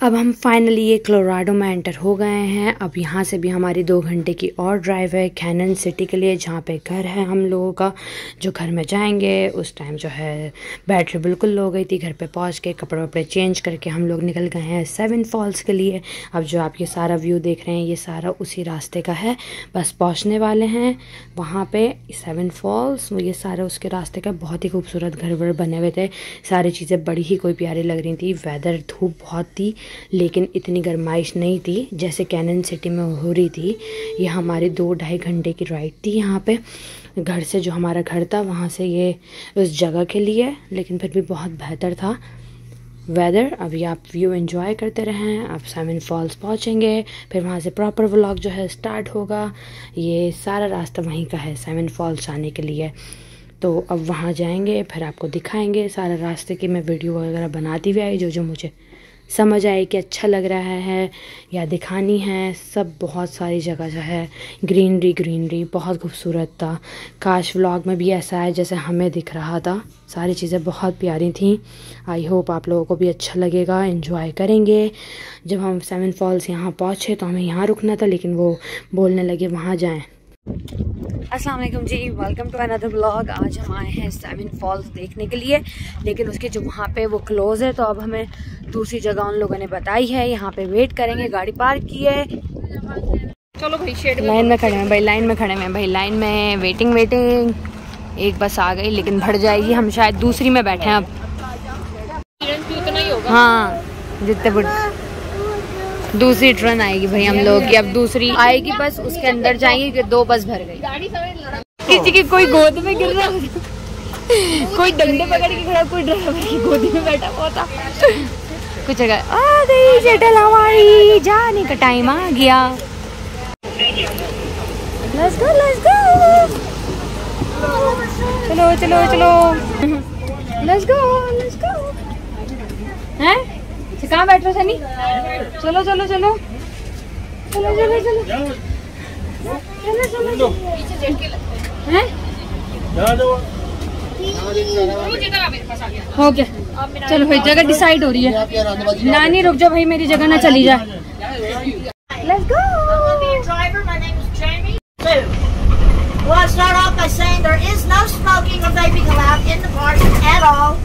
अब हम फाइनली ये क्लोराडो में एंटर हो गए हैं। अब यहाँ से भी हमारी दो घंटे की और ड्राइव है कैनन सिटी के लिए, जहाँ पे घर है हम लोगों का, जो घर में जाएँगे, उस टाइम जो है बैटरी बिल्कुल लो गई थी। घर पे पहुँच के कपड़े वपड़े चेंज करके हम लोग निकल गए हैं सेवन फॉल्स के लिए। अब जो आप ये सारा व्यू देख रहे हैं, ये सारा उसी रास्ते का है। बस पहुँचने वाले हैं वहाँ पर सेवन फॉल्स ये सारा उसके रास्ते का बहुत ही खूबसूरत घर वर बने हुए थे। सारी चीज़ें बड़ी ही कोई प्यारी लग रही थी। वेदर धूप बहुत थी लेकिन इतनी गर्माइश नहीं थी जैसे कैनन सिटी में हो रही थी। ये हमारी दो ढाई घंटे की राइड थी यहाँ पे। घर से जो हमारा घर था, वहाँ से ये उस जगह के लिए, लेकिन फिर भी बहुत बेहतर था। वेदर अभी आप व्यू एंजॉय करते रहें, आप सामिन फॉल्स पहुँचेंगे, फिर वहाँ से प्रॉपर व्लॉग जो है स्टार्ट होगा। ये सारा रास्ता वहीं का है सामिन फॉल्स आने के लिए। तो अब वहाँ जाएँगे, फिर आपको दिखाएँगे सारे रास्ते की मैं वीडियो वगैरह बनाती हुई आई, जो जो मुझे समझ आए कि अच्छा लग रहा है, या दिखानी है, सब बहुत सारी जगह जो है ग्रीनरी ग्रीनरी बहुत खूबसूरत था। काश व्लॉग में भी ऐसा है जैसे हमें दिख रहा था। सारी चीज़ें बहुत प्यारी थी। आई होप आप लोगों को भी अच्छा लगेगा। इन्जॉय करेंगे। जब हम सेवन फॉल्स यहाँ पहुँचे तो हमें यहाँ रुकना था, लेकिन वो बोलने लगे, वहाँ जाएँ। अस्सलाम वालेकुम जी वेलकम टू अनदर ब्लॉग आज हम आए हैं सेवन फॉल्स देखने के लिए लेकिन उसके जो वहाँ पे वो क्लोज़ है तो अब हमें दूसरी जगह उन लोगों ने बताई है। यहाँ पे वेट करेंगे गाड़ी पार्क की है। चलो भाई शेड लाइन में खड़े हैं भाई लाइन में खड़े हैं भाई लाइन में वेटिंग वेटिंग एक बस आ गई लेकिन भर जाएगी। हम शायद दूसरी में बैठे हैं अब। हाँ जितने दूसरी ट्रेन आएगी भाई हम लोग की अब दूसरी आएगी बस उसके अंदर जाएँगे दो बस भर गई। किसी की कोई गोद में गिर रहा कोई डंडे पकड़ के खड़ा कोई ड्राइवर की गोदी में बैठा हुआ था। कुछ जगह आ गई सेटल हमारी जाने का टाइम आ गया। Let's go, let's go. चलो चलो चलो। Let's go, let's go. हैं? कहाँ बैठ रहे सनी चलो चलो चलो चलो चलो चलो चलो चलो हो गया चलो भाई जगह डिसाइड हो रही है नानी रुक जाओ भाई मेरी जगह ना चली जाए Let's go. Driver, my name is Jamie. Two. Well, I start off by saying there is no smoking or vaping allowed in the park at all.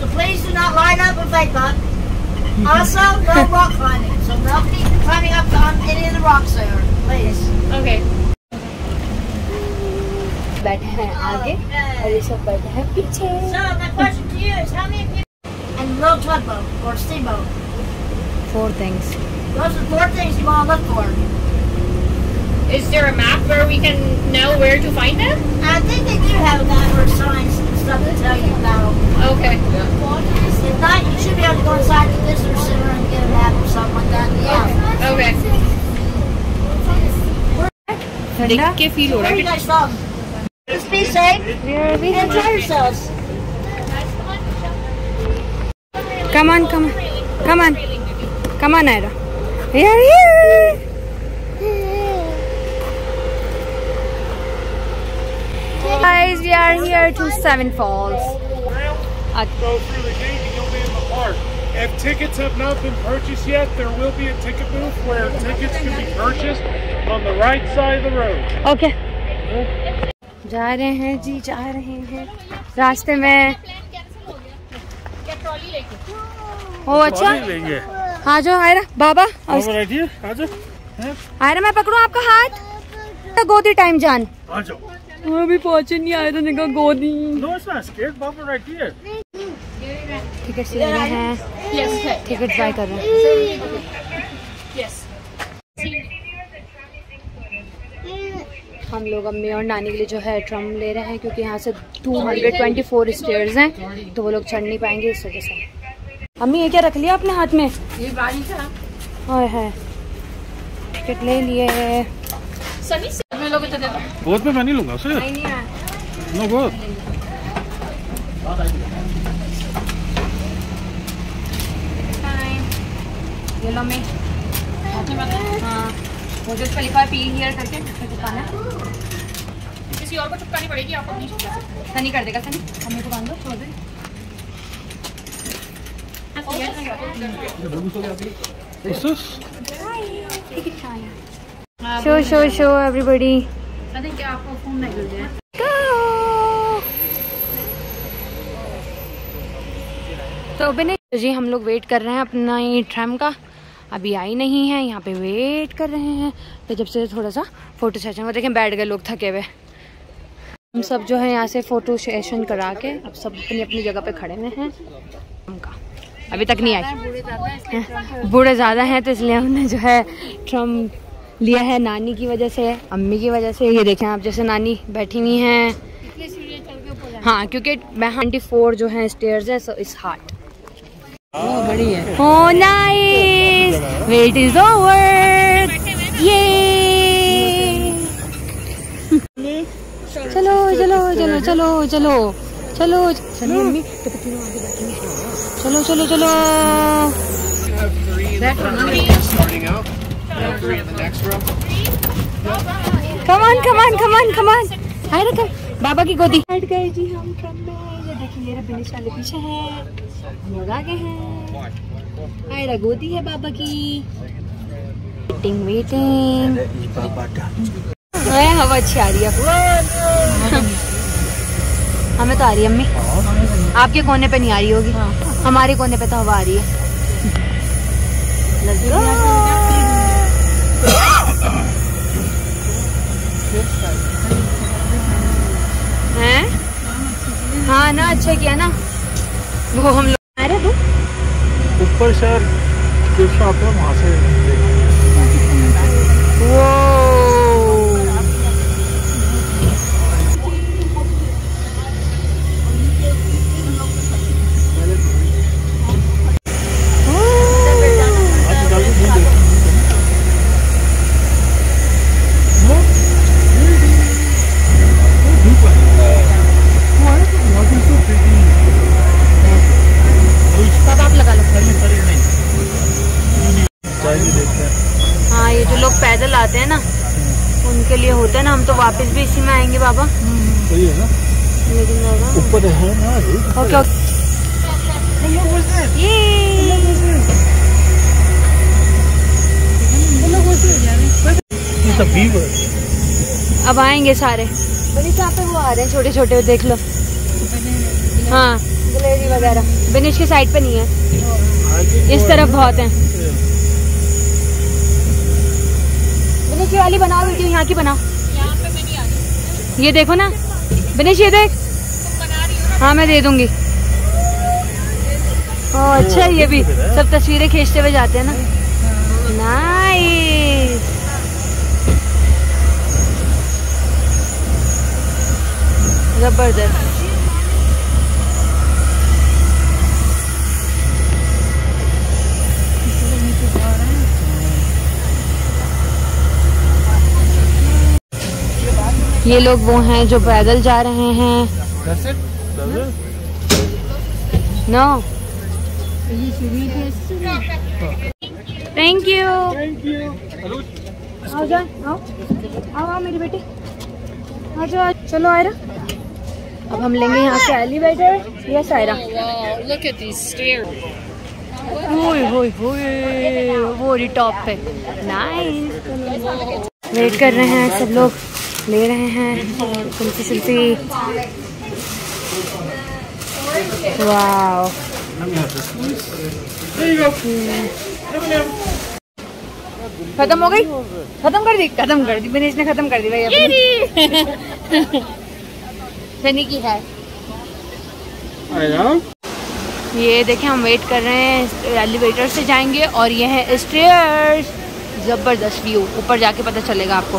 So please do not line up and vape up. Also, no rock climbing, so no climbing up on any of the rocks there, please. Okay. बैठे हैं आगे और ये सब बैठे हैं पीछे So my question to you is how many people and little tugboat or steamboat? Four things. Those are four things you want to look for. Is there a map where we can know where to find them? I think they do have a map or signs and stuff to tell you about. Okay. Yeah. If not, you should be able to go inside the visitor center and get a map or something like that. Yeah. Okay. okay. So where are you guys from? Just be safe. Yeah, we enjoy yourselves. Come on, come on. Come on. Come on, Ira. We are here. Guys, we are here to Seven Falls. Go through the gate and you'll be in the park. If tickets have not been purchased yet, there will be a ticket booth where tickets can be purchased on the right side of the road. Okay. जा रहे हैं जी जा रहे हैं रास्ते में ओ अच्छा हाँ जो आयरा बाबा आयरा मैं पकड़ू आपका हाथ गोदी टाइम जान अभी पहुँचे नहीं आए तो निकल गोदी। No, it's not. Scared. Bubba right here. Ticket ले रहे हैं। टिकट बाय कर रहे हैं। हम लोग अम्मी और नानी के लिए जो है ट्रम ले रहे हैं क्योंकि यहाँ से 224 स्टेयर्स हैं तो वो लोग चढ़ नहीं पाएँगे इस वजह से। अम्मी ये क्या रख लिया अपने हाथ में? ये है टिकट ले लिए। सनी से मैं लोग तो देखो बहुत में मैं नहीं लूँगा उसे। नहीं है नो बहुत ये लो मैं। हाँ। वो जो लिखा है पी हियर करके दुकान है। किसी और को चुपकानी पड़ेगी आपको नहीं चुपका सनी कर देगा सनी। हमें को बाँध दो छोड़ दे। Show, show everybody. Go! तो बने जी हम लोग वेट कर रहे हैं अपना ये ट्रैम का। अभी आई नहीं है यहाँ पे वेट कर रहे हैं। तो जब से थोड़ा सा फ़ोटो सेशन वो देखें बैठ गए लोग थके हुए। हम सब जो है यहाँ से फ़ोटो सेशन करा के अब सब अपनी अपनी जगह पे खड़े हुए हैं। उनका अभी तक नहीं आई। बूढ़े ज़्यादा हैं तो इसलिए हमने जो है ट्रम लिया है नानी की वजह से अम्मी की वजह से। ये देखें आप जैसे नानी बैठी हुई हैं। हाँ। क्योंकि मैं ट्वेंटी फोर जो है स्टेयर्स है सो इस हार्ट बड़ी है। Oh, nice! Wait is over! चलो चलो चलो चलो चलो चलो चलो मम्मी। तो तीनों आगे बैठेंगे चलो चलो चलो starting three in the next row. कमान कमान कमान कमान हाय रखम बाबा की गोदी बैठ गए जी हम ट्रम में ये देखिए मेरे फिनिश वाले पीछे हैं। हम लोग आगे हैं। हाय गोदी है बाबा की। वेटिंग वेटिंग हवा अच्छी आ रही है। हमें तो आ रही है अम्मी। आपके कोने पे नहीं आ रही होगी। हमारे कोने पे तो हवा आ रही है। हैं? हाँ ना अच्छा किया ना। वो हम लोग आ रहे तू? ऊपर शहर जो शॉप है वहाँ से वो तब आप लगा लो जाएँगे देखते हैं हाँ ये जो लोग पैदल आते हैं ना उनके लिए होता है ना हम तो वापस भी इसी में आएँगे बाबा। सही है ना? लेकिन ऊपर है ना ओके ओके ये। ये सब अब आएँगे सारे। बनिश यहाँ पे वो आ रहे हैं छोटे छोटे देख लो। हाँ। गलेरी वगैरह। बनिश की साइड पे नहीं है। इस तरफ़ बहुत हैं। बनिश वाली बनाओ वीडियो यहाँ की बनाओ। ये देखो ना। बिनेश ये देख। हाँ मैं दे दूँगी। ओ अच्छा ये भी। सब तस्वीरें खींचते हुए जाते हैं ना। नाइस ज़बरदस्त ये लोग वो हैं जो पैदल जा रहे हैं। नो थैंक यू आओ जा आओ। आओ आओ मेरी बेटी। आ जाओ चलो आयरा। अब हम लेंगे यहाँ से एलिवेटर। यस आयरा ओए होए होए वो टॉप पे। नाइस वेट कर रहे हैं सब लोग। ले रहे हैं सेल्फी सेल्फी वाओ। खत्म हो गई? खत्म कर दी? खत्म कर दी। मैंने इसने खत्म कर दी भाई अपनी। सनी की है। ये देखें हम वेट कर रहे हैं एलिवेटर से जाएँगे और ये है स्टेयर्स ज़बरदस्त व्यू ऊपर जाके पता चलेगा आपको।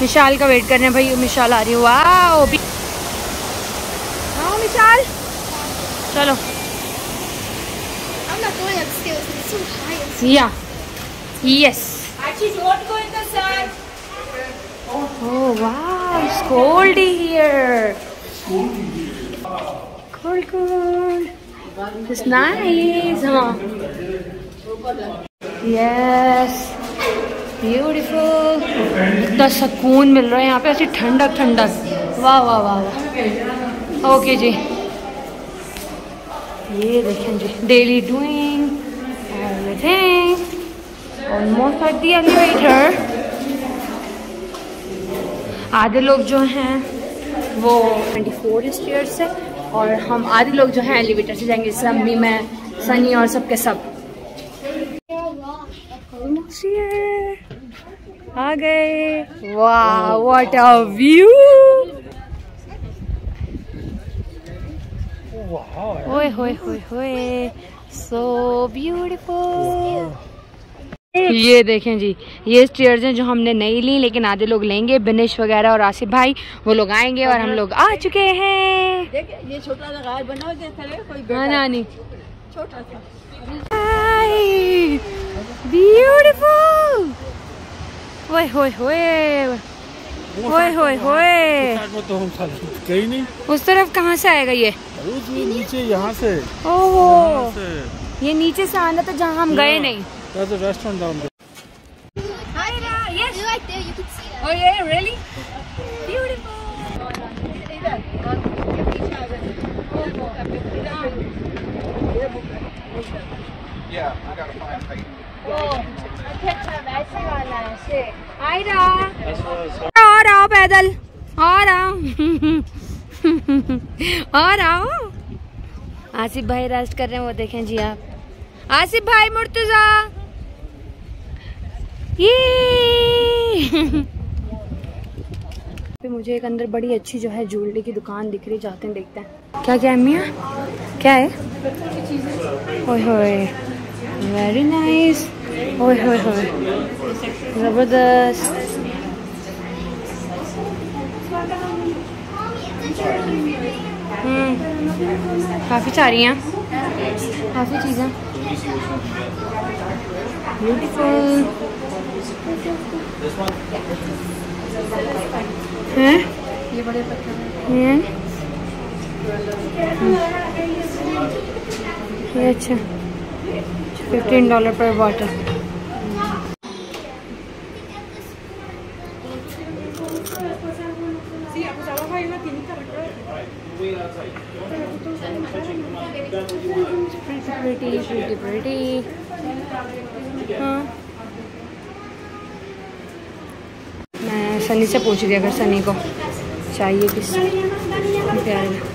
विशाल का वेट कर रहे हैं भाई विशाल आ रही है वाह भी विशाल चलो या yes. Oh wow, it's cold here. Cold, cold. It's nice, huh? Yes. Beautiful. इतना सुकून मिल रहा है यहाँ पे, ऐसी ठंडक ठंडक। वाह वाह वाह वाह। ओके जी। ये देखें जी daily doing almost at the elevator आधे लोग जो हैं, वो 24 स्टेयर से, और हम आधे लोग जो हैं एलिवेटर से जाएँगे जैसे अम्मी मैं सनी और सबके सब। Almost here. आ गए। वाह व्हाट अ व्यू ओए होए होए होए। सो ब्यूटीफुल ये देखें जी ये स्टेयर्स हैं जो हमने नहीं ली लेकिन आधे लोग लेंगे बिनिश वगैरह और आसिफ भाई वो लोग आएँगे और हम लोग आ चुके हैं। ये छोटा लगा बनाओगे कोई हाँ नानी। छोटा सा। ब्यूटीफुल ओए होए होए ओए होए होए वो तो हम गई नहीं उस तरफ़ कहाँ से आएगा ये नीचे यहाँ से ओहो ये नीचे से आना था जहाँ हम गए नहीं There's a restaurant down there. yes. There, you can see that. Oh yeah, really? Beautiful. Yeah, I gotta find height. Ayra और आओ पैदल और आओ और आओ आसिफ भाई रेस्ट कर रहे हैं वो देखें जी आप आसिफ भाई मुर्तजा ये पे मुझे एक अंदर बड़ी अच्छी जो है ज्वेलरी की दुकान दिख रही जाते हैं देखते हैं क्या क्या है मियाँ क्या है ओए होए वेरी नाइस ज़बरदस्त काफ़ी सारी काफ़ी चीज़ें ब्यूटीफुल हैं ये बड़े पत्थर हैं ये अच्छा fifteen dollar per bottle pretty, pretty, pretty. हाँ। मैं सनी से पूछ रही अगर सनी को चाहिए किस। प्यारे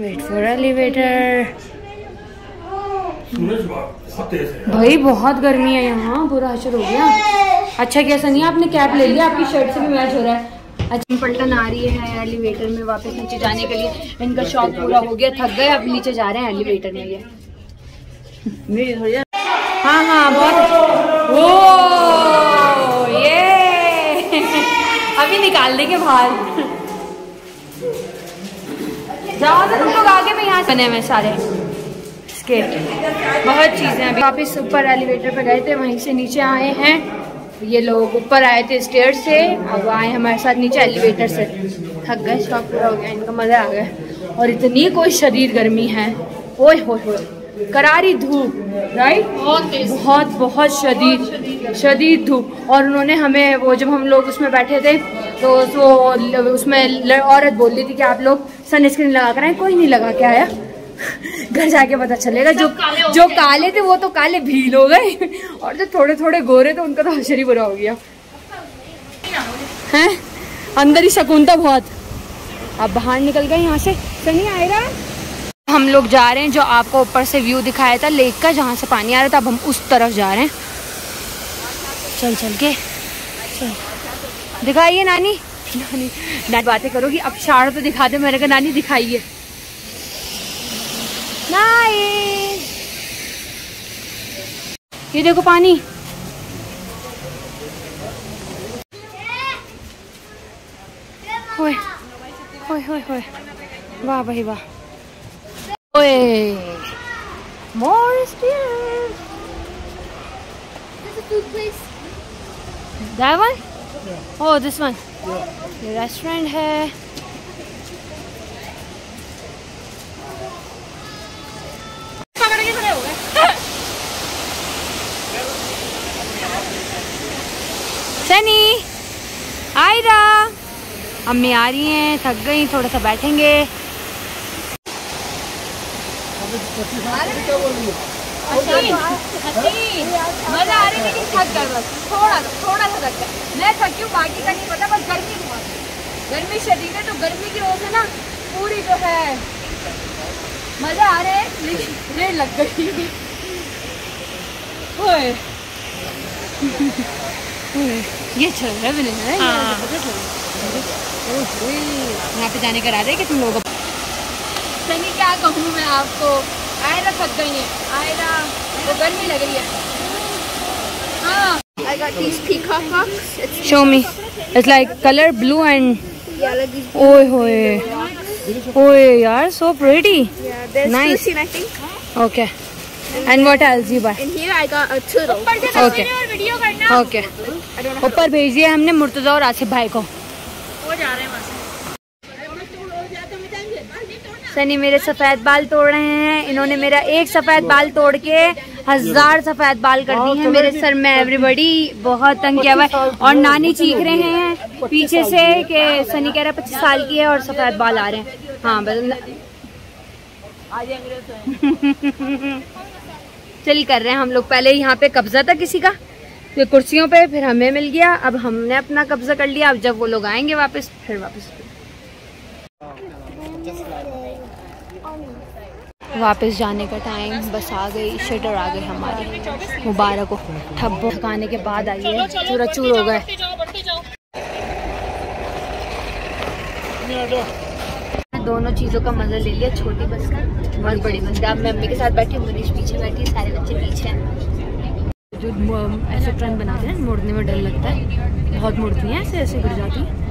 वेट फॉर एलिवेटर भाई बहुत गर्मी है यहाँ। बुरा असर हो गया। अच्छा क्या सनी आपने कैप ले लिया आपकी शर्ट से भी मैच हो रहा है। अच्छा पलटन आ रही है एलिवेटर में वापस नीचे जाने के लिए। इनका शौक पूरा हो गया थक गए अब नीचे जा रहे हैं एलिवेटर में ये। हाँ हाँ बहुत ओ ये। अभी निकाल देंगे बाहर। जाओ तो तुम लोग आगे में यहाँ बने हुए सारे। स्केट बहुत चीज़ें अभी। वापस ऊपर एलिवेटर पर गए थे वहीं से नीचे आए हैं। ये लोग ऊपर आए थे स्टेयर से अब आए हमारे साथ नीचे एलिवेटर से। थक गए शौक पूरा हो गया इनका मज़ा आ गया। और इतनी कोई शरीर गर्मी है। ओए हो हो करारी धूप राइट बहुत बहुत बहुत शदीद शदीद धूप। और उन्होंने हमें वो जब हम लोग उसमें बैठे थे तो वो उसमें औरत बोल रही थी कि आप लोग सनस्क्रीन लगा कर आए कोई नहीं लगा के आया। घर जाके पता चलेगा जो जो काले थे वो तो काले भील हो गए। और जो थोड़े थोड़े गोरे थे उनका तो हशर ही बुरा हो गया। हैं? अंदर ही सकून था बहुत। अब बाहर निकल गए यहाँ से। सनी आएगा हम लोग जा रहे हैं जो आपको ऊपर से व्यू दिखाया था लेक का जहाँ से पानी आ रहा था अब हम उस तरफ़ जा रहे हैं। चल चल के। चल। दिखाइए नानी। नानी नानी बातें करोगी। अब शार तो दिखा दे मैंने कहा नानी दिखाइए। ये देखो पानी। वाह भाई वाह। ओए more place. That one? Oh, this one. ये रेस्टोरेंट है सनी आयरा। अम्मी आ रही हैं थक गई थोड़ा सा बैठेंगे। मज़ा आ रही लेकिन थक गए बस। थोड़ा थोड़ा सा थक गए मैं थकी हूँ बाकी का नहीं पता बस गर्मी बहुत है गर्मी है तो गर्मी की वजह से ना पूरी जो है मज़ा आ रहा है लेकिन रेड लग गई। ये चल रहा है है यहाँ पे जाने का इरादा है कि तुम लोगों सनी क्या कहूँ मैं आपको? आयरा थक गई है आयरा वो गर्मी लग रही है हाँ I got these peacock rocks. It's Show me. It's like color blue and yeah, like these. oh hoye. Oh yaar, so pretty. Yeah, there's Nice. nice. I think. Okay. And what else you buy? And here I got a turtle. Okay. Okay. ऊपर भेज दिया हमने मुर्तजा और आसिफ भाई को सनी मेरे सफ़ेद बाल तोड़ रहे हैं। इन्होंने मेरा एक सफ़ेद बाल तोड़ के हज़ार सफ़ेद बाल कर दिए हैं। मेरे सर में एवरीबडी बहुत तंग किया हुआ है। और नानी चीख रहे हैं पीछे से कि सनी कह रहा है पच्चीस साल की है और सफ़ेद बाल आ रहे हैं। हाँ बस चल कर रहे हैं हम लोग। पहले यहाँ पे कब्जा था किसी का? ये कुर्सियों पे, फिर हमें मिल गया। अब हमने अपना कब्जा कर लिया। अब जब वो लोग आएँगे वापस, फिर वापस। वापस जाने का टाइम बस आ गई शटर आ गई हमारी। मुबारक हो। ठब थकाने के बाद आई है चूरा चूर हो गए। दोनों चीज़ों का मज़ा ले लिया, छोटी बस का। बहुत बड़ी बस। का अब मैं मम्मी के साथ बैठी हूँ, मनीष पीछे बैठी सारे बच्चे पीछे हैं। जो ऐसे ट्रेन बनाते हैं, मुड़ने में डर लगता है। बहुत मुड़ती हैं, ऐसे ऐसे गिर जाती हैं।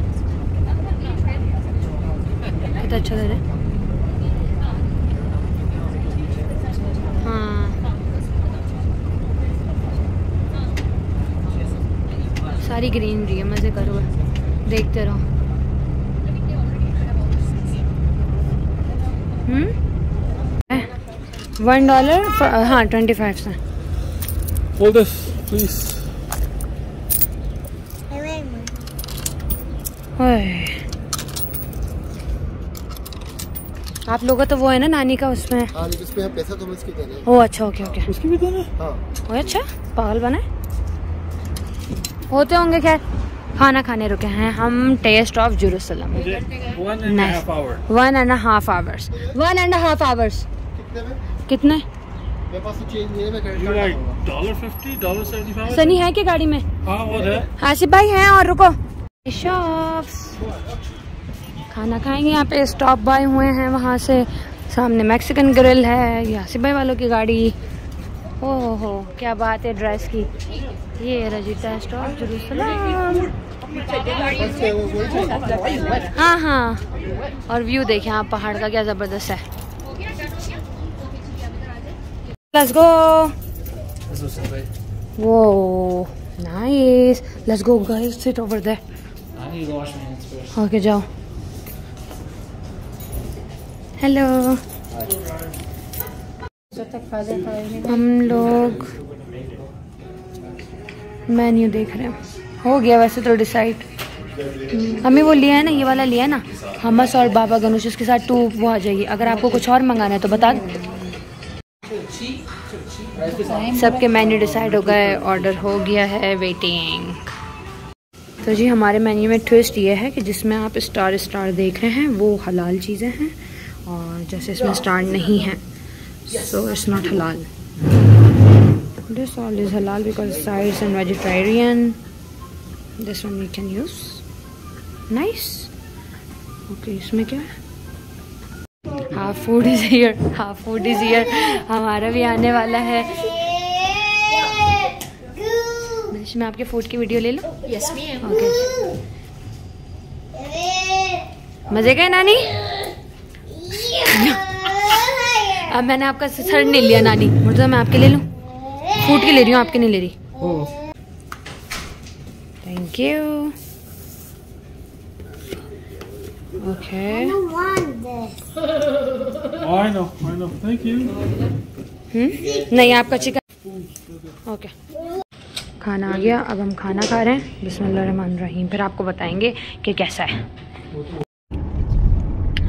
कितना अच्छा है हाँ। सारी ग्रीनरी है मज़े करो देखते रहो। हम्म? वन डॉलर हाँ ट्वेंटी फाइव से Hold this, please. आप लोगों तो वो है ना नानी का उसमें। हाँ लेकिन इसमें हम पैसा तो हम इसके देने हैं। ओ अच्छा ओके ओके उसकी भी देना हाँ? ओ अच्छा पागल बने होते होंगे खैर खाना खाने रुके हैं हम taste of Jerusalem One and a Nice. half hour. One and half hours one and half hours कितने में? कितने? मेरे पास तो है? सनी है क्या गाड़ी में? हाँ आसिफ भाई हैं और रुको। शॉप्स खाना खाएँगे यहाँ पे स्टॉप बाय हुए हैं वहाँ से। सामने मैक्सिकन ग्रिल है ये आसिफ भाई वालों की गाड़ी। ओह। हो क्या बात है ड्रेस की? ये रजिता है, वही चाहिए। हाँ हाँ। और व्यू देखें आप पहाड़ का क्या ज़बरदस्त है। लेट्स गो वो nice let's go guys sit over there okay जाओ। हेलो हम लोग मेन्यू देख रहे हैं। हो गया वैसे तो डिसाइड हमें वो लिया है ना, ये वाला लिया है ना? हमस और बाबा गणेश उसके साथ टू वो आ जाएगी। अगर आपको कुछ और मंगाना है तो बता सबके मेन्यू डिसाइड हो गए ऑर्डर हो गया है वेटिंग तो जी, हमारे मेन्यू में ट्विस्ट ये है कि जिसमें आप स्टार स्टार देख रहे हैं, वो हलाल चीज़ें हैं और जैसे इसमें स्टार नहीं है। So it's not halal this all is halal because sides and vegetarian this one we can use nice okay इसमें क्या है? Half food is here half food is here हमारा भी आने वाला है। मैं आपके फ़ूड की वीडियो ले लूँ। Yes, ओके मज़े गए नानी? अब मैंने आपका सर नहीं लिया नानी। मुझे मैं आपके ले लूँ? फूट के ले रही हूँ आपके नहीं ले रही। Thank you okay Oh, I know, I know. Thank you. हम्म नहीं आपका चिकन। ओके खाना आ गया। अब हम खाना खा रहे हैं। बिस्मिल्लाह रहीम। फिर आपको बताएँगे कि कैसा है।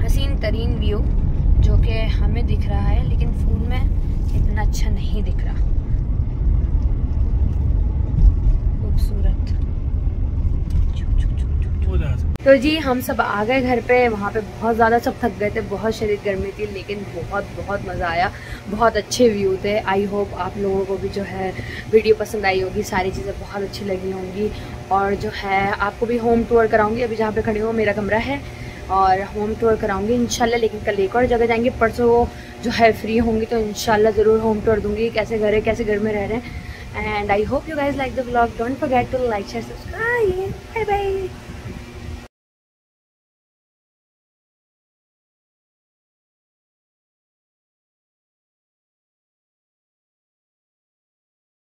हसीन तरीन व्यू जो कि हमें दिख रहा है, लेकिन फ़ोन में इतना अच्छा नहीं दिख रहा। खूबसूरत। तो जी, हम सब आ गए घर पे। वहाँ पे बहुत ज़्यादा सब थक गए थे। बहुत शरीर गर्मी थी, लेकिन बहुत बहुत मज़ा आया। बहुत अच्छे व्यू थे। आई होप आप लोगों को भी जो है वीडियो पसंद आई होगी। सारी चीज़ें बहुत अच्छी लगी होंगी। और जो है, आपको भी होम टूर कराऊँगी। अभी जहाँ पे खड़ी हूँ, मेरा कमरा है। और होम टूर कराऊँगी इंशाल्लाह, लेकिन कल एक और जगह जाएँगे, परसों वो जो है फ्री होंगी तो इंशाल्लाह ज़रूर होम टूर दूँगी, कैसे घर है, कैसे घर में रह रहे हैं। And I hope you guys like the blog don't forget to like share subscribe bye bye